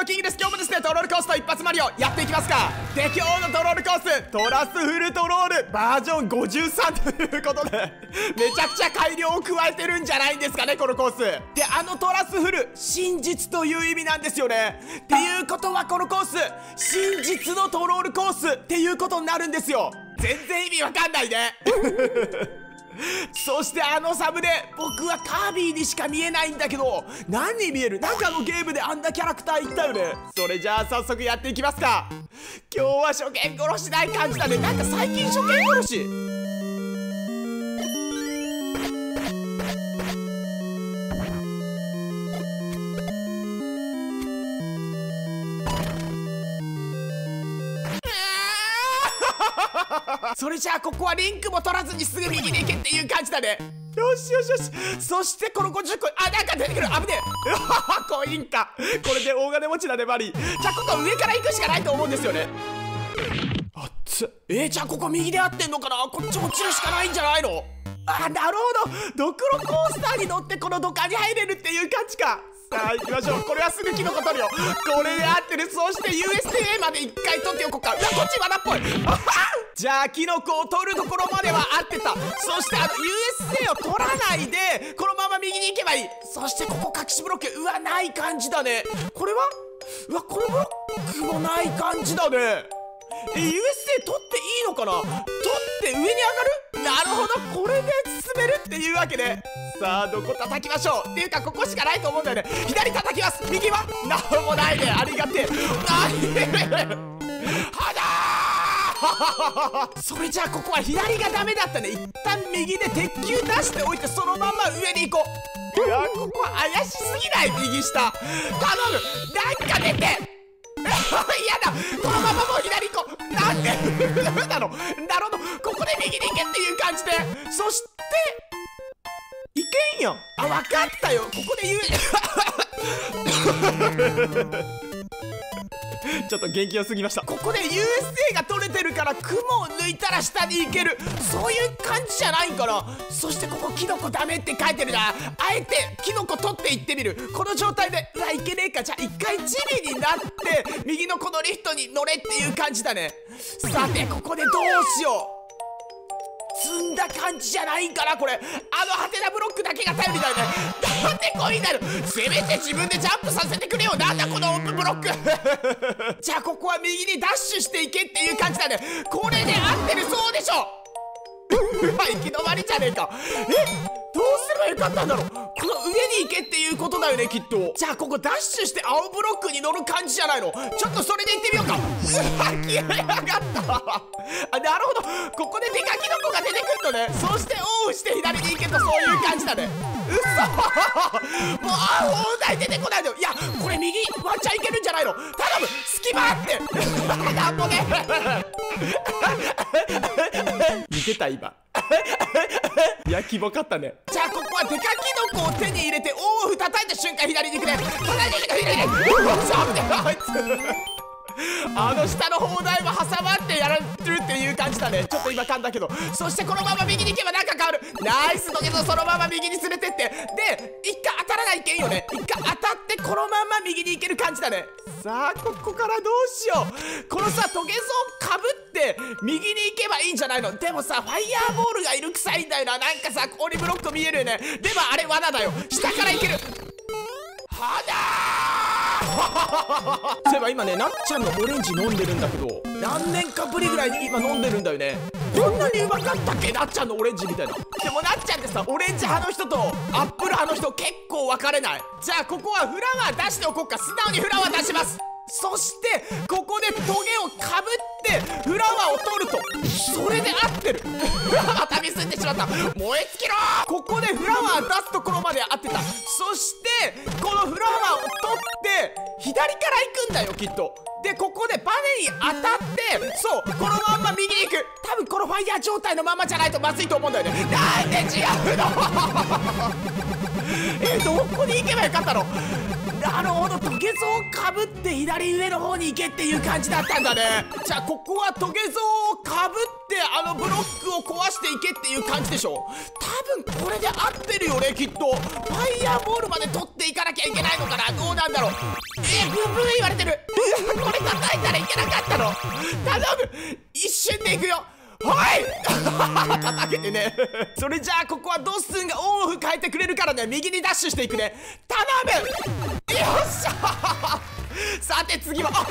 オキングです。今日もですねトロールコースト一発マリオやっていきますか。で今日のトロールコース。トラスフルトロール。バージョン53ということで。めちゃくちゃ改良を加えてるんじゃないんですかねこのコース。であのトラスフル真実という意味なんですよね。っていうことはこのコース真実のトロールコースっていうことになるんですよ。全然意味わかんないね。そしてあのサムネ僕はカービィにしか見えないんだけど何に見える？中のゲームであんなキャラクターいったよね。それじゃあ早速やっていきますか。今日は初見殺しない感じだね。なんか最近初見殺し。それじゃあここはリンクも取らずにすぐ右に行けっていう感じだね。よしよしよし。そしてこの50個あなんか出てくる。危ねえコインか。これで大金持ちだねバリー。じゃあここ上から行くしかないと思うんですよね。あっつ。えー、じゃあここ右で合ってんのかな。こっち落ちるしかないんじゃないの？あなるほど。ドクロコースターに乗ってこの土管に入れるっていう感じか。さあ行きましょう。これはすぐキノコ取るよ。これで合ってる。そして USA まで一回取っておこうか。うわこっち罠っぽい。じゃあキノコを取るところまでは合ってた。そしてあの USA を取らないでこのまま右に行けばいい。そしてここ隠しブロック。うわない感じだね。これは？うわこのブロックもない感じだね。え USA 取っていいのかな？取って上に上がる？なるほど。これで進めるっていうわけでさあどこ叩きましょう？っていうかここしかないと思うんだよね。左叩きます。右はなんもないねありがてえ。はだ それじゃあここは左がダメだったね。一旦右で鉄球出しておいてそのまま上に行こう。いやここは怪しすぎない？右下。頼む。なんか出て 嫌だ。このままもう左行こう。なんで？なの。なるほど。ここで右に行けっていう感じで。そしていけんやんあ分かったよ。ここで言う。ちょっと元気よすぎました。ここで USA が取れてるから雲を抜いたら下に行ける。そういう感じじゃないんかなそしてここキノコダメって書いてるな。あえてキノコ取っていってみる。この状態でうわいけねえか。じゃあ一回チビになって右のこのリフトに乗れっていう感じだね。さてここでどうしよう積んだ感じじゃないからこれ。あのハテナブロックだけが頼りだよね。なんでこいなる？せめて自分でジャンプさせてくれよ。なんだこのオープンブロック。じゃあここは右にダッシュしていけっていう感じだね。これで合ってるそうでしょ。うわ行き止まりじゃねえか。え？どうすればよかったんだろう？この上に行けっていうことだよねきっと。じゃあここダッシュして青ブロックに乗る感じじゃないの？ちょっとそれで行ってみようか。うわ消えやがったあなるほど。ここでデカキノコが出てくんのね。そしてオンして左に行けとそういう感じだね。うそもうあ放題出てこないの。いやこれ右ワンチャンいけるんじゃないの？頼む隙間あって。なんもね 似てた今。いやキモかったね。じゃあここはデカキノコを手に入れてオンオフ叩いた瞬間左に行くね。叩いてくれ左にうわしあいつ。あの下の砲台も挟まってやられいう感じだね。ちょっと今噛んだけど。そしてこのまま右に行けばなんか変わる。ナイスだけどそのまま右に連れてって。で一回当たらないけんよね。一回当たってこのまま右に行ける感じだね。さあここからどうしよう。このさトゲゾかぶって右に行けばいいんじゃないの。でもさファイヤーボールがいる臭いんだよな。なんかさここにブロック見えるよね。でもあれ罠だよ。下から行ける。そういえば今ねなっちゃんのオレンジ飲んでるんだけど何年かぶりぐらいに今飲んでるんだよね。こんなにうまかったっけなっちゃんのオレンジみたいな。でもなっちゃんってさオレンジ派の人とアップル派の人結構分かれない。じゃあここはフラワー出しておこうか。素直にフラワー出します。そしてここでトゲをかぶってフラワーを取るとそれで合ってる。またミスってしまった。燃え尽きろここでフラワー出すところまで合ってた。そしてこのフラワー左から行くんだよきっと。でここでバネに当たってそうこのまんま右に行く。多分このファイヤー状態のままじゃないとまずいと思うんだよね。なんで違うの？えどこに行けばよかったの？なるほどトゲゾをかぶって左上の方に行けっていう感じだったんだね。じゃあここはトゲゾをかぶってあのブロックを壊していけっていう感じでしょ。多分これで合ってるよねきっと。ファイヤーボールまで取っていかなきゃいけないのかな。どうなんだろう。えブブン言われてる。これ叩いたらいけなかったの。頼む。一瞬で行くよ。はい！叩けてねそれじゃあここはドッスンがオンオフ変えてくれるからね。右にダッシュしていくね。頼む！よっしゃ さて次はあ中間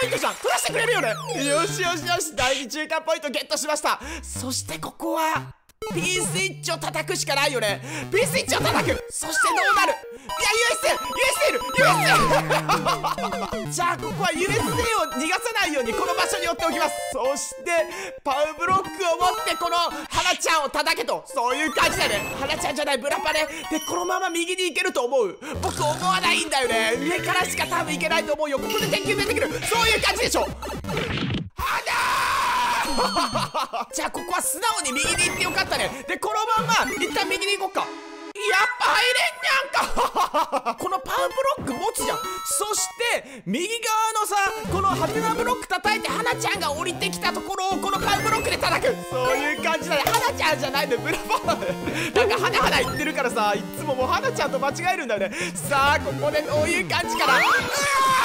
ポイントじゃん。取らせてくれるよね。よしよしよし。第2中間ポイントゲットしました。そしてここは P スイッチを叩くしかないよね。P スイッチを叩く。そしてどうなるいや USL ここは USL を逃がさないようにこの場所に寄っておきます。そしてパウブロックを持ってこの花ちゃんを叩けとそういう感じだね。花ちゃんじゃないブラパねでこのまま右に行けると思う。僕思わないんだよね。上からしか多分行けないと思うよ。ここで鉄球出てくる。そういう感じでしょ。じゃあここは素直に右に行ってよかったね。でこのまんま一旦右に行こっか。ぱ入れんにゃんか。このパウブロック持つじゃん。そして右側のさこのハテナブロック叩いて花ちゃんが降りてきたところをこのパウブロックで叩く。そういう感じだね。花ちゃんじゃないのブラパー。なんか花花言ってるからさいつももう花ちゃんと間違えるんだよね。さあここでどういう感じかな。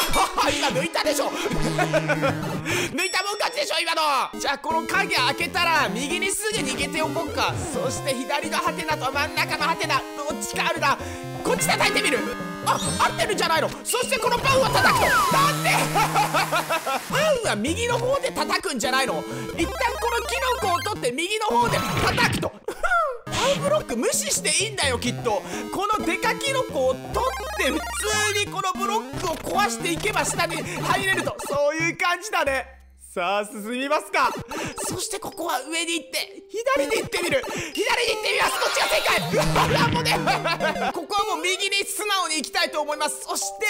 今抜いたでしょ。抜いたもん勝ちでしょ今の。じゃあこの鍵開けたら右にすぐ逃げておこうか。そして左のハテナと真ん中のハテナ。どっちかあるな。こっち叩いてみる。あ合ってるんじゃないの。そしてこのパンは叩くとなんで？パンは右の方で叩くんじゃないの。一旦このキノコを取って右の方で叩くと。パウブロック無視していいんだよきっと。このデカキノコを取って普通にこのブロックを壊していけば下に入れると。そういう感じだね。さあ進みますか。そしてここは上に行って左に行ってみる。左に行ってみます。こっちが正解。うわなんもねここはもう右に素直に行きたいと思います。そして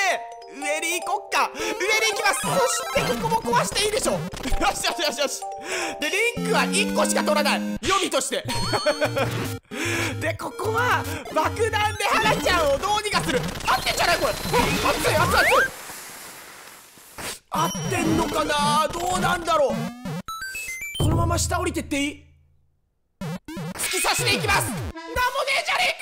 上に行こっか。上に行きます。そしてここも壊していいでしょ よしよしよしよし。でリンクは1個しか取らない。予備として。でここは爆弾で花ちゃんをどうにかする。合ってんじゃないこれ。熱い熱い熱い。合ってんのかな？どうなんだろう？このまま下降りてっていい？突き刺していきます！なんもねえじゃねえ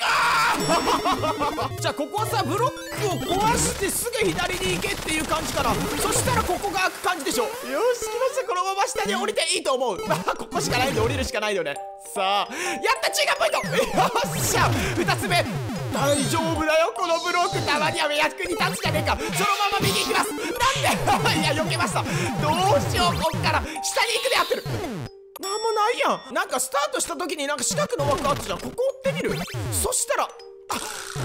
か！じゃあここはさブロックを壊してすぐ左に行けっていう感じかなそしたらここが開く感じでしょ。よし来ました。このまま下に降りていいと思う。ま あここしかないんで降りるしかないよね。さあやった中間ポイント！よっしゃ！2つ目大丈夫だよこのブロック。たまには役に立つじゃねえか。そのまま右行きます。なんで？いや避けました。どうしようこっから。下に行くで合ってる。なんもないやん。なんかスタートした時になんか四角の枠あったじゃん。ここ追ってみる？そしたら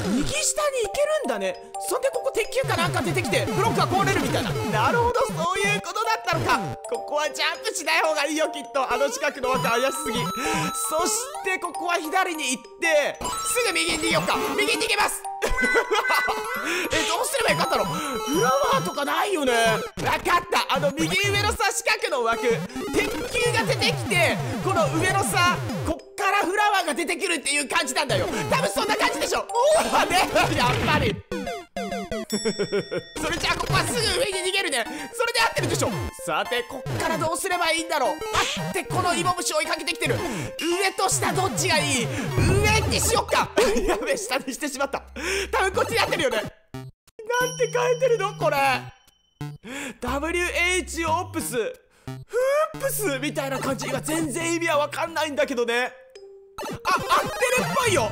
右下に行けるんだね。そんでここ鉄球かなんか出てきてブロックが壊れるみたいな。なるほどそういうことだったのか。ここはジャンプしない方がいいよきっと。あの近くの枠怪しすぎ。そしてここは左に行ってすぐ右に逃げようか。右に逃げます。えどうすればよかったの？フラワーとかないよね。分かった。あの右上のさ四角の枠。鉄球が出てきてこの上のさこっからフラワーが出てくるっていう感じなんだよ。多分そんな感じでしょ。おおねやっぱり。それじゃあここはすぐ上に逃げるね。それで合ってるでしょ。さてこっからどうすればいいんだろう。あってこの芋虫追いかけてきてる。上と下どっちがいい？上にしよっか。やべ下にしてしまった。多分こっちに合ってるよね。なんて書いてるのこれ。WH オプス。フープスみたいな感じ。が全然意味はわかんないんだけどねあ合ってるっぽいよ。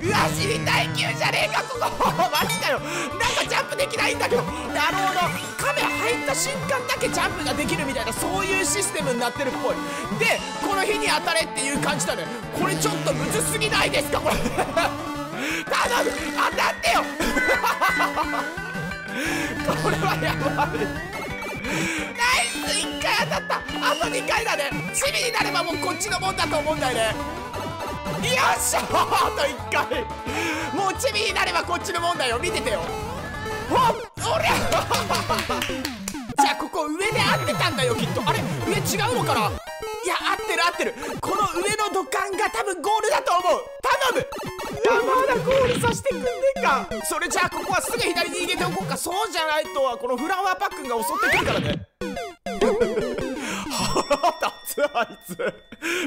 うわ死にたい級じゃねえかここ。マジかよ。なんかジャンプできないんだけど。なるほど。カメラ入った瞬間だけジャンプができるみたいなそういうシステムになってるっぽい。でこの日に当たれっていう感じだね。これちょっとむずすぎないですかこれ。頼む。当たってよ。これはやばい。ナイス。1回当たった。あと2回だね。チビになればもうこっちのもんだと思うんだよね。よっしゃあと1回。もうチビになればこっちのもんだよ。見ててよ。ほっおりゃ。じゃあここ上で合ってたんだよきっと。あれ上違うのかな？いや合ってる合ってる。この上の土管が多分ゴールだと思う。頼む。やまだゴールさせてくんねえか。それじゃあここはすぐ左に逃げておこうか。そうじゃないとはこのフラワーパックンが襲ってくるからね。立つあいつ。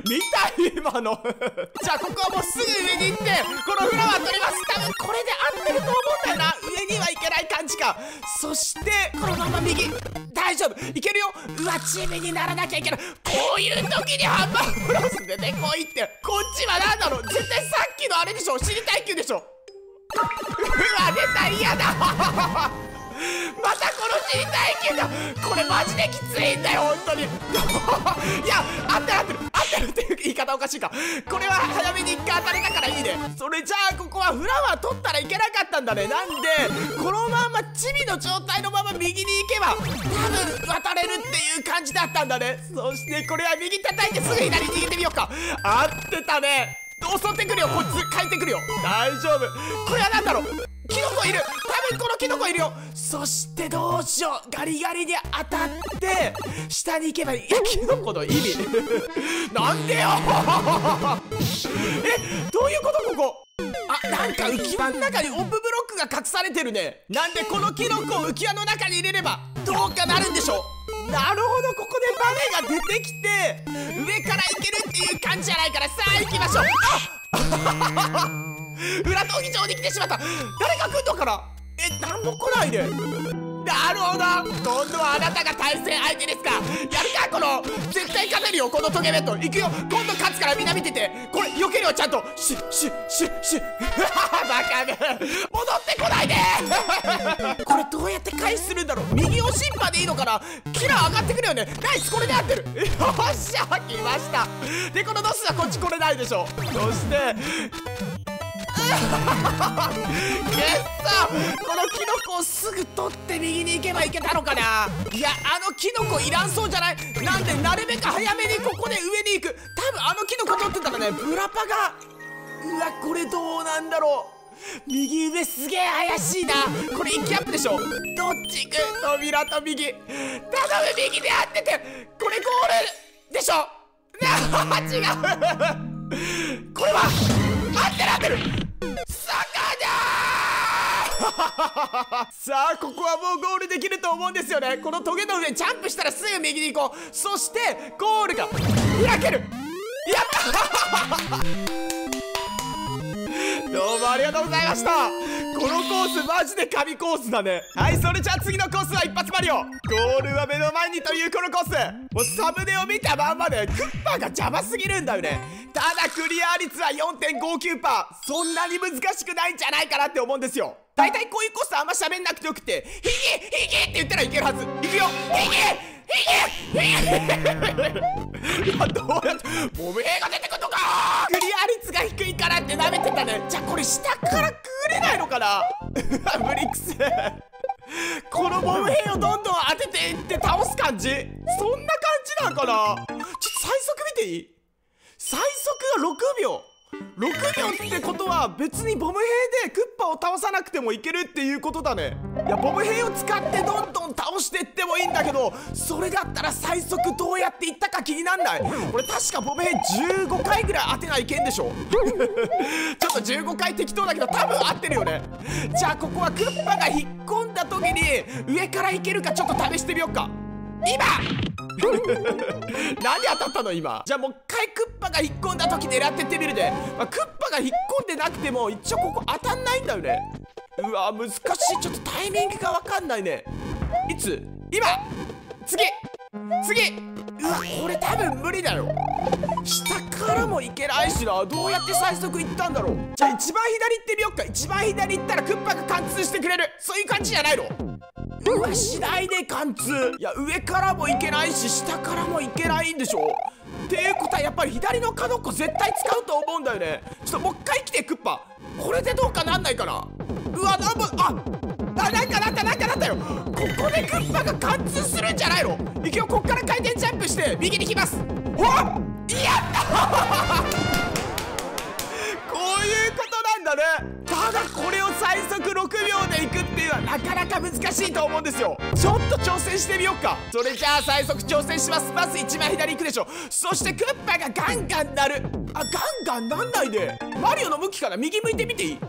見た今の。じゃあここはもうすぐ上に行ってこのフラワー取ります。多分これで合ってると思うんだよな。上にはいけない感じか。そしてこのまま右。大丈夫。いけるよ。うわチビにならなきゃいけない。こういう時にハンバーグロスでねこう言って。こっちは何だろう。絶対さっきのあれでしょ。知りたい級でしょ。うわ出た。嫌だ。またこの知りたいけどこれマジできついんだよ本当に。いや合ってる合ってる合ってるっていう言い方おかしいか。これは早めに1回当たれたからいいね。それじゃあここはフラワー取ったらいけなかったんだね。なんでこのまんまチビの状態のまま右に行けば多分渡れるっていう感じだったんだね。そしてこれは右叩いてすぐ左に逃げてみようか。合ってたね。襲ってくるよ。こいつ帰ってくるよ。大丈夫。これは何だろう？キノコいる。多分このキノコいるよ。そしてどうしよう。ガリガリに当たって下に行けばいい。いやキノコの意味。なんでよ。えどういうことここ？あなんか浮き輪の中にオップブロックが隠されてるね。なんでこのキノコを浮き輪の中に入れればどうかなるんでしょなるほど。ここでバネが出てきて上から行けるっていう感じじゃないからさあ行きましょう。あ 裏闘技場に来てしまった。誰が来んのかな？え何も来ないで。なるほど。今度はあなたが対戦相手ですか。やるかこの。絶対勝てるよこのトゲベット。いくよ。今度勝つからみんな見てて。これ避けるよちゃんと。シュシュシュシュッ。バカめ戻ってこないで。これどうやって回避するんだろう。右押しっぱでいいのかな。キラー上がってくるよね。ナイスこれで合ってる。よっしゃ来ました。でこのドスはこっち来れないでしょ。そしてゲッこのキノコをすぐ取って右に行けばいけたのかな。いやあのキノコいらんそうじゃない。なんでなるべく早めにここで上に行く。多分あのキノコ取ってたらね。ブラパがうわこれどうなんだろう。右上すげえ怪しいな。これ息アップでしょ。どっち行く扉と右。頼む右。で合っててこれゴールでしょ。な あ違う。これは合ってる合ってる。さあここはもうゴールできると思うんですよね。このトゲの上ジャンプしたらすぐ右に行こう。そしてゴールが開ける！やった！どうもありがとうございました。このコースマジで神コースだね。はいそれじゃあ次のコースは一発マリオ。ゴールは目の前にというこのコース。もうサムネを見たまんまでクッパが邪魔すぎるんだよね。ただクリア率は4.59%そんなに難しくないんじゃないかなって思うんですよ。大体こういうコースあんま喋んなくてよくて「ヒギヒギ!」って言ったらいけるはず。いくよ。ヒギヒギヒギ いやどうやってボム兵が出てくるのか。クリア率が低いからって舐めてたね。じゃあこれ下から くぐれないのかなブリックスこのボム兵をどんどん当てていって倒す感じ。そんな感じなんかな。ちょっと最速見ていい？最速が6秒。6秒ってことは別にボム兵でクッパを倒さなくてもいけるっていうことだね。いやボム兵を使ってどんどん倒していってもいいんだけどそれだったら最速どうやっていったか気になんない。俺確かボム兵15回ぐらい当てないけんでしょ。ちょっと15回適当だけど多分合ってるよね。じゃあここはクッパが引っ込んだ時に上から行けるかちょっと試してみようか。今！何当たったの今？じゃあもう一回クッパが引っ込んだ時狙ってってみるで、まあ、クッパが引っ込んでなくても一応ここ当たんないんだよね。うわ難しい。ちょっとタイミングが分かんないね。いつ？今！次！次！うわこれ多分無理だよ。下からも行けないしな。どうやって最速行ったんだろう。じゃあ一番左行ってみよっか。一番左行ったらクッパが貫通してくれる。そういう感じじゃないの。うわしないで貫通。いや上からも行けないし下からも行けないんでしょ。っていうことはやっぱり左の角っこ絶対使うと思うんだよね。ちょっともう一回来てクッパ。これでどうかなんないかな。うわなんもああなんかなったなんかなったよ。ここでクッパが貫通するんじゃないの。いくよこっから回転ジャンプして右に来ます。ほっいはなかなか難しいと思うんですよ。ちょっと挑戦してみようか。それじゃあ最速挑戦します。まず一番左行くでしょ。そしてクッパがガンガンなる。あガンガンなんないで。マリオの向きから右向いてみていい？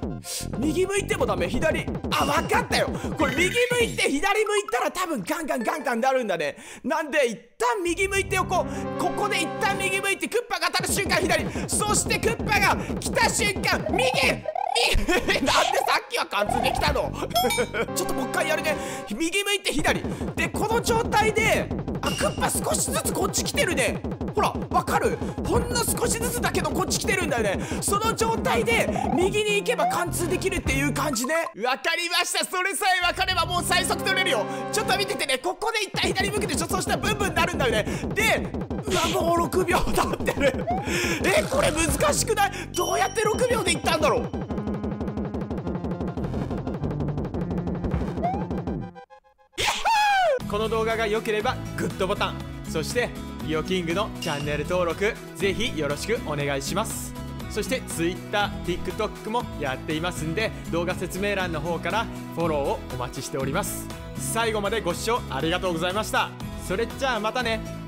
右向いてもダメ。左。あ分かったよ。これ右向いて左向いたら多分ガンガンガンガンなるんだね。なんで一旦右向いておこう。ここで一旦右向いてクッパが当たる瞬間左。そしてクッパが来た瞬間右。なんでさっきは貫通できたの？ちょっともう一回やるね。右向いて左。でこの状態であクッパ少しずつこっち来てるね。ほらわかる？ほんの少しずつだけどこっち来てるんだよね。その状態で右に行けば貫通できるっていう感じね。わかりました。それさえ分かればもう最速取れるよ。ちょっと見ててね。ここで一旦左向くでしょそしたらブンブンなるんだよね。でうわもう6秒経ってる。えこれ難しくない？どうやって6秒でいったんだろう？この動画が良ければグッドボタン。そしてリオキングのチャンネル登録ぜひよろしくお願いします。そして TwitterTikTok もやっていますんで動画説明欄の方からフォローをお待ちしております。最後までご視聴ありがとうございました。それじゃあまたね。